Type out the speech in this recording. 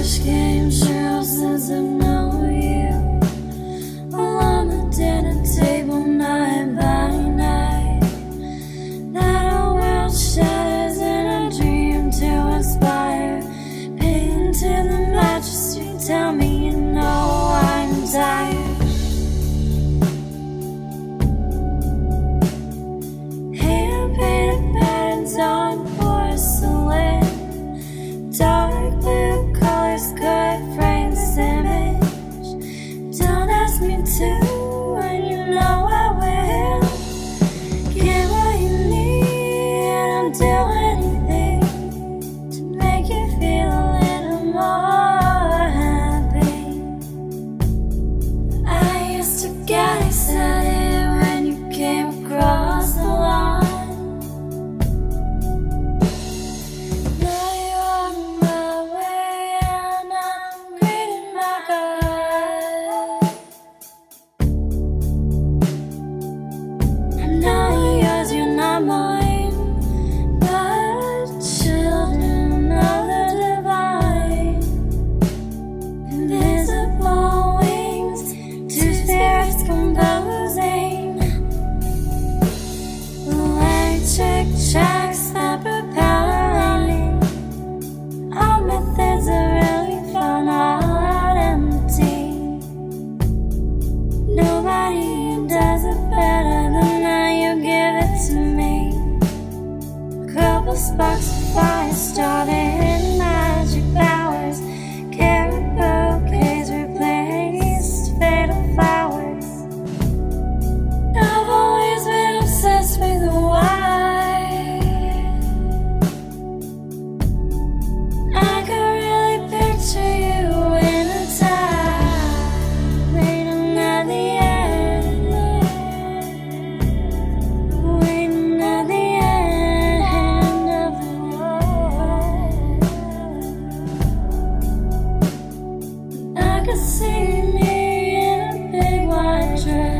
This game shows since a. you're not give could see me in a big white dress.